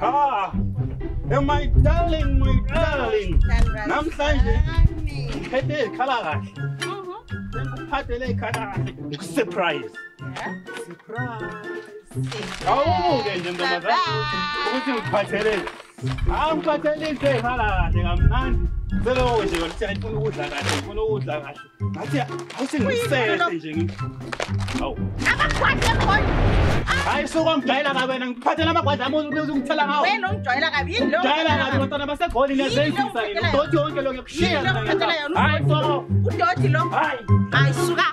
Ah, and my darling, my darling. Namhlanje phethe ikhala kahle. Ngikuphathele ikhala kahle. Surprise. Surprise. awubuke nje ntombazane ukuthi ngikuphathelele hayi ngikuphathelile ikhala kahle kamnandi seloko nje yona siya ifuna ukudla kahle ngifuna ukudla kahle ngathi I'm hawu sokongijwayela kabi wena ngiphathela amagwazi ami ungithela ngawo. Wena ongijwayela kabi? Yini lojwayela kabi bantwana basegoli niyazenzisa udoti yonke lo ngiyakushiya udoti lo? Hayi suka.